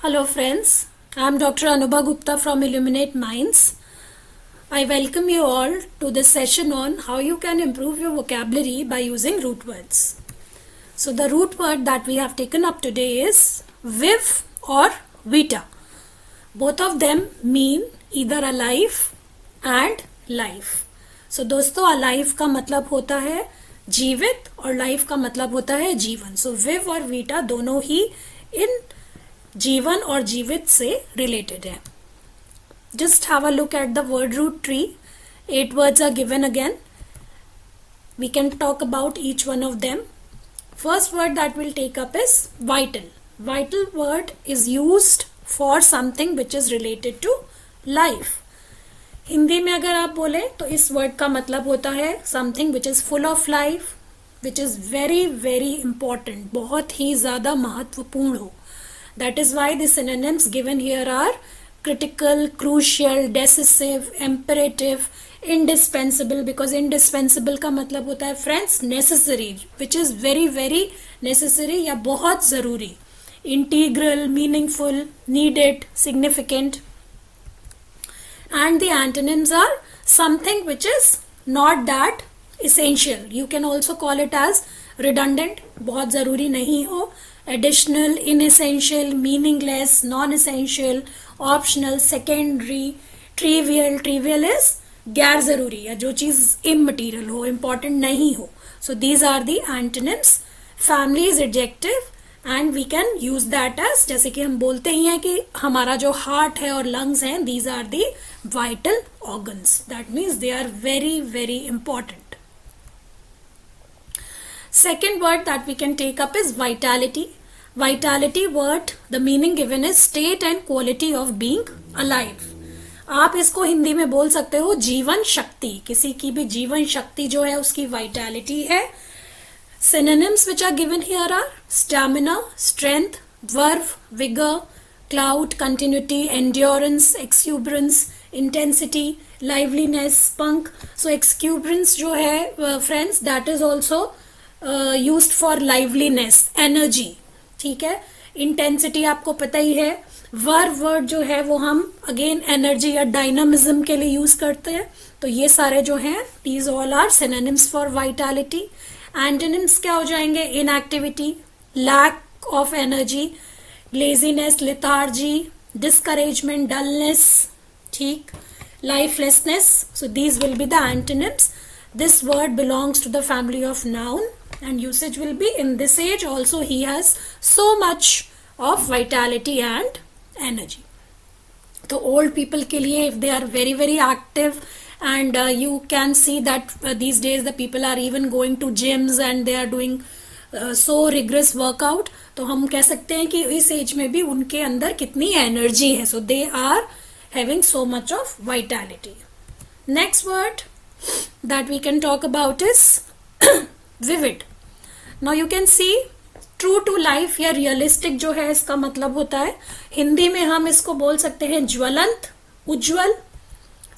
Hello friends, I am Dr. Anubha Gupta from Illuminate Minds. I welcome you all to this session on how you can improve your vocabulary by using root words. So the root word that we have taken up today is viv or vita. Both of them mean either alive and life. So दोस्तों alive का मतलब होता है जीवित और life का मतलब होता है जीवन सो so, विव और वीटा दोनों ही इन जीवन और जीवित से रिलेटेड है। Just have a look at the word root tree at words are given again we can talk about each one of them. First word that we'll take up is vital. Vital word is used for something which is related to life. Hindi में अगर आप बोले तो इस word का मतलब होता है something which is full of life which is very very important बहुत ही ज़्यादा महत्वपूर्ण हो। that is why this synonyms given here are critical crucial decisive imperative indispensable because indispensable का मतलब होता है friends necessary which is very very necessary या बहुत जरूरी integral meaningful needed significant and the antonyms are something which is not that essential you can also call it as redundant बहुत ज़रूरी नहीं हो additional, inessential, meaningless non essential optional, secondary, trivial. Trivial is गैर ज़रूरी या जो चीज़ immaterial हो important नहीं हो। So these are the antonyms family is adjective and we can use that as जैसे कि हम बोलते ही हैं कि हमारा जो हार्ट है और लंग्स हैं these are the vital organs that means they are very very important second word that we can take up is vitality. Vitality, word, the meaning given is state and quality of being alive. आप इसको हिंदी में बोल सकते हो जीवन शक्ति। किसी की भी जीवन शक्ति जो है, उसकी वाइटैलिटी है। Synonyms which are given here are stamina strength verve vigour cloud continuity endurance exuberance intensity liveliness punk so exuberance जो है friends that is also also for liveliness energy ठीक है? इंटेंसिटी आपको पता ही है। वर वर्ड जो है वो हम अगेन एनर्जी या डायनामिज्म के लिए यूज़ करते हैं। तो ये सारे जो हैं these all are synonyms for vitality antonyms क्या हो जाएँगे? Inactivity lack of energy laziness lethargy discouragement dullness ठीक? Lifelessness, so these will be the antonyms. This word belongs to the family of noun. And usage will be in this age also he has so much of vitality and energy तो old people के लिए if they are very very active and uh, you can see that uh, these days the people are even going to gyms and they are doing so rigorous workout तो हम कह सकते हैं कि इस as में भी उनके अंदर कितनी एनर्जी है so they are having so much of vitality next word that we can talk about is vivid now you can see true to life या रियलिस्टिक जो है इसका मतलब होता है। हिंदी में हम इसको बोल सकते हैं ज्वलंत उज्जवल।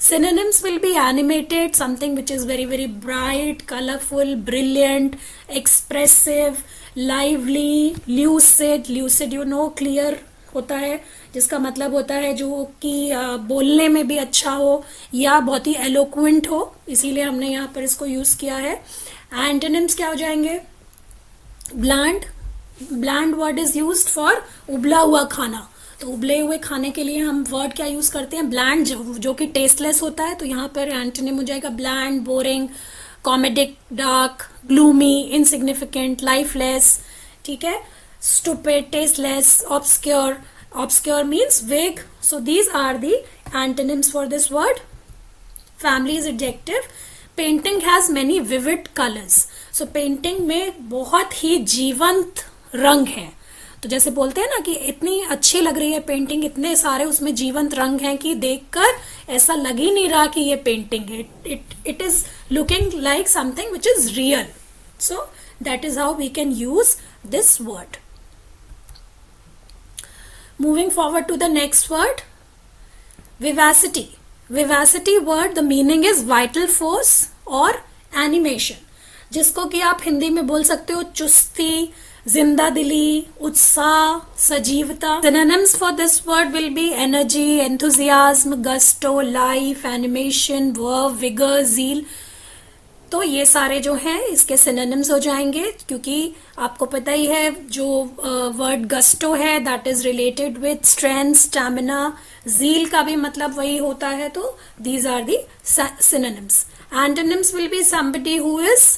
Synonyms will be animated, something which is very, very bright, colorful, brilliant, expressive, lively, lucid. Lucid, you know, clear होता है जिसका मतलब होता है जो कि बोलने में भी अच्छा हो या बहुत ही एलोक्वेंट हो इसीलिए हमने यहाँ पर इसको यूज़ किया है। एंटोनिम्स क्या हो जाएँगे? Bland bland word is use for उबला हुआ खाना। तो उबले हुए खाने के लिए हम वर्ड क्या यूज़ करते हैं? ब्लैंड जो, जो कि टेस्टलेस होता है तो यहाँ पर एंटोनिम हो जाएगा bland boring comedic dark gloomy insignificant lifeless ठीक है? Stupid tasteless obscure obscure means vague so these are the antonyms for this word family is adjective painting has many vivid colours so painting में बहुत ही जीवंत रंग है। तो जैसे बोलते हैं ना कि इतनी अच्छी लग रही है पेंटिंग इतने सारे उसमें जीवंत रंग हैं कि देखकर ऐसा लग ही नहीं रहा कि ये पेंटिंग है। It it is looking like something which is real so that is how we can use this word moving forward to the next word vivacity vivacity word the meaning is vital force और animation जिसको कि आप हिंदी में बोल सकते हो, चुस्ती, ज़िंदा दिली, उत्साह, सजीवता। Synonyms for this word will be energy enthusiasm gusto life animation verve vigour zeal तो ये सारे जो हैं, इसके सिनोनिम्स हो जाएँगे, क्योंकि आपको पता ही है जो वर्ड गस्टो है that is related with strength stamina zeal का भी मतलब वही होता है तो these are the synonyms antonyms will be somebody who is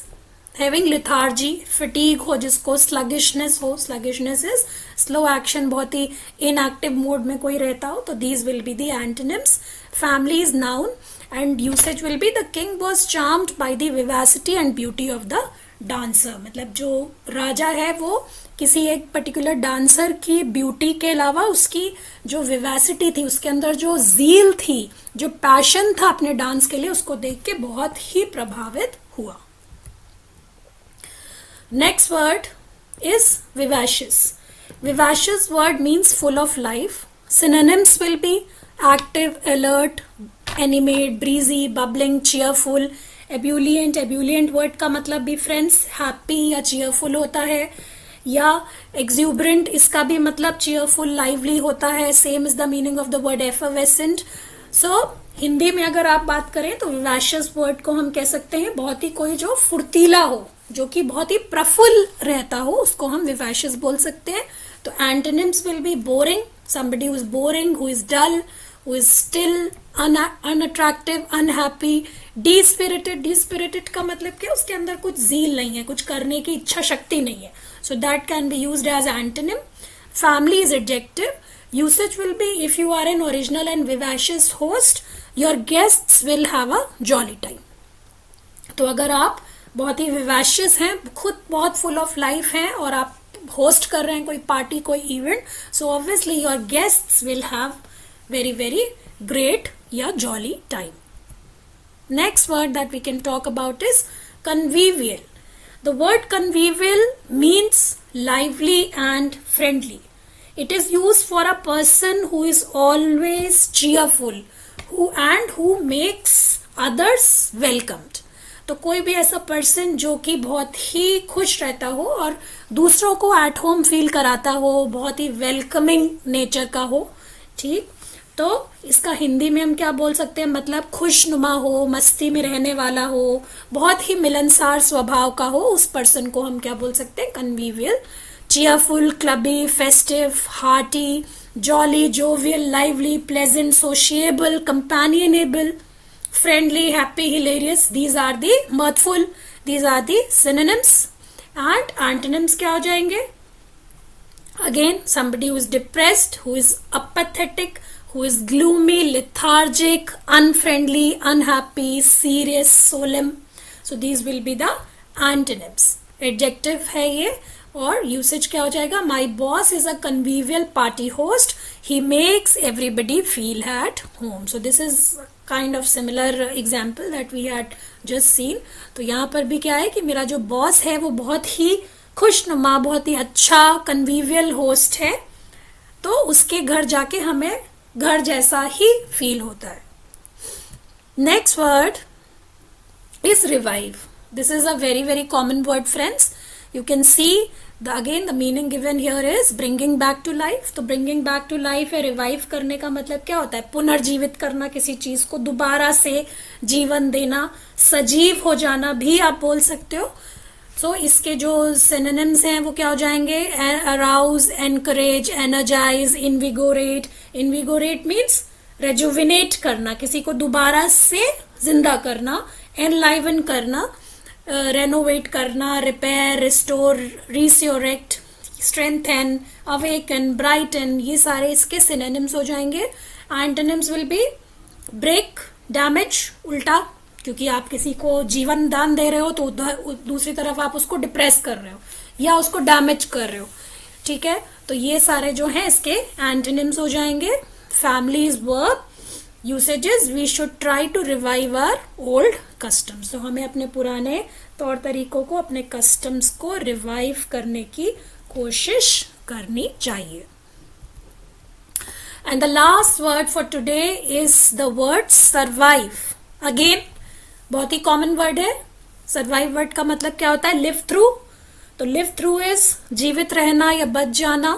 having lethargy fatigue हो, जिसको स्लगिशनेस हो स्लगिशनेस इज़ स्लो एक्शन बहुत ही इनएक्टिव मोड में कोई रहता हो तो these will be the antonyms family is noun and usage will be the king was charmed by the vivacity and beauty of the dancer मतलब जो राजा है वो किसी एक पर्टिकुलर डांसर की ब्यूटी के अलावा उसकी जो विवासिटी थी, उसके अंदर जो जील थी, जो पैशन था अपने डांस के लिए, उसको देख के बहुत ही प्रभावित हुआ। Next word is vivacious vivacious word means full of life synonyms will be active alert animate breezy bubbling cheerful ebullient ebullient word का मतलब भी फ्रेंड्स हैप्पी या चेयरफुल होता है, या एक्ज्यूबरेंट इसका भी मतलब चेयरफुल लाइवली होता है same is the meaning of the word effervescent so Hindi में अगर आप बात करें तो विवाशियस वर्ड को हम कह सकते हैं, बहुत ही कोई जो फुर्तीला हो, जो कि बहुत ही प्रफुल्ल रहता हो, उसको हम विवाशियस बोल सकते हैं। तो antonyms will be boring somebody who is boring, who is dull, who is still unattractive unhappy dispirited dispirited का मतलब क्या? उसके अंदर कुछ जील नहीं है, कुछ करने की इच्छा शक्ति नहीं है। So that can be use as antonym family is adjective usage will be, if you are an original and vivacious host, your guests will have a jolly time. तो अगर आप बहुत ही विवाशियस हैं, खुद बहुत फुल ऑफ़ लाइफ हैं और आप होस्ट कर रहे हैं कोई पार्टी कोई event so obviously your guest will have very very great या jolly time next word that we can talk about is convivial the word convivial means lively and friendly it is use for a person who is always cheerful who and who makes others welcomed तो कोई भी ऐसा person जो कि बहुत ही खुश रहता हो और दूसरों को एट होम फील कराता हो, बहुत ही वेलकमिंग नेचर का हो, ठीक? तो इसका हिंदी में हम क्या बोल सकते हैं? मतलब खुशनुमा हो, मस्ती में रहने वाला हो, बहुत ही मिलनसार स्वभाव का हो, उस पर्सन को हम क्या बोल सकते हैं? Convivial cheerful clubby festive hearty jolly jovial lively pleasant sociable companionable friendly happy hilarious these are the mirthful these are the synonyms and antonyms क्या हो जाएँगे again somebody who is depressed who is apathetic who is gloomy, lethargic, unfriendly, unhappy, serious, solemn. So these will be the antonyms. Adjective है ये और usage क्या हो जाएगा My boss is a convivial party host. He makes everybody feel at home. So this is kind of similar example that we had just seen तो यहाँ पर भी क्या है कि मेरा जो बॉस है, वो बहुत ही खुशनुमा, बहुत ही अच्छा कन्वीवियल होस्ट है। तो उसके घर जाके हमें घर जैसा ही फील होता है। Next word is revive this is a very very common word friends you can see the again the meaning given here is bringing back to life तो ब्रिंगिंग बैक टू लाइफ या revive करने का मतलब क्या होता है? पुनर्जीवित करना किसी चीज़ को दोबारा से जीवन देना सजीव हो जाना भी आप बोल सकते हो। सो so, इसके जो सिनेम्स हैं वो क्या हो जाएँगे? Arouse encourage energize invigorate invigorate means rejuvenate करना किसी को दोबारा से ज़िंदा करना एनलाइवन करना। रेनोवेट करना repair restore resurrect strengthen awaken brighten ये सारे इसके सिनेम्स हो जाएँगे। Antonyms will be break damage उल्टा, क्योंकि आप किसी को जीवन दान दे रहे हो तो दूसरी तरफ़ आप उसको डिप्रेस कर रहे हो, या उसको डैमेज कर रहे हो। ठीक है? तो ये सारे जो हैं इसके एंटोनिम्स हो जाएँगे। Families work usages we should try to revive our old customs तो हमें अपने पुराने तौर तरीकों को, अपने कस्टम्स को रिवाइव करने की कोशिश करनी चाहिए। And the last word for today is the word survive again बहुत ही कॉमन वर्ड है। सर्वाइव वर्ड का मतलब क्या होता है? लिव थ्रू तो लिव थ्रू इज़ जीवित रहना या बच जाना,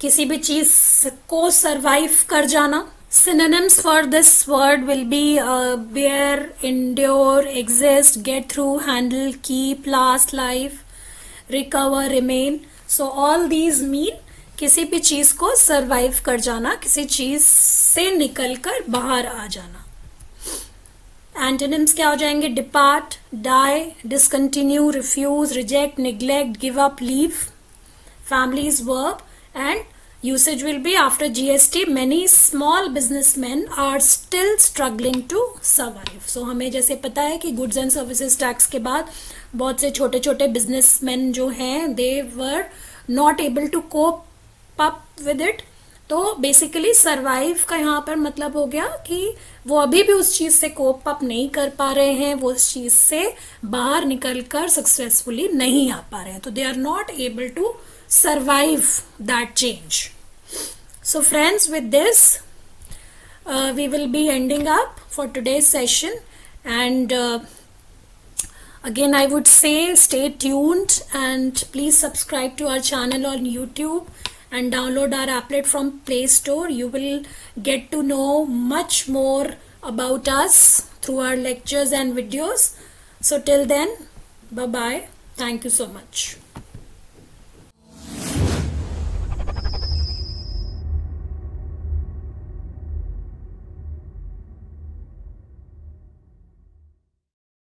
किसी भी चीज़ को सरवाइव कर जाना। Synonyms for this word will be uh, bear endure exist get through handle keep last life recover remain so all these mean किसी भी चीज़ को सरवाइव कर जाना किसी चीज़ से निकलकर बाहर आ जाना एंटोनिम्स क्या हो जाएँगे depart die discontinue refuse reject neglect give up leave families verb and usage will be after GST many small businessmen are still struggling to survive so हमें जैसे पता है कि goods and services tax के बाद बहुत से छोटे छोटे businessmen जो हैं they were not able to cope up with it तो बेसिकली सर्वाइव का यहाँ पर मतलब हो गया कि वो अभी भी उस चीज़ से कोप अप नहीं कर पा रहे हैं, वो उस चीज़ से बाहर निकल कर सक्सेसफुली नहीं आ पा रहे हैं। तो they are not able to survive that change so friends with this we will be ending up for today session and again I would say stay tuned and please subscribe to our channel on YouTube and download our applet from Play Store. You will get to know much more about us through our lectures and videos. So till then, bye-bye. Thank you so much.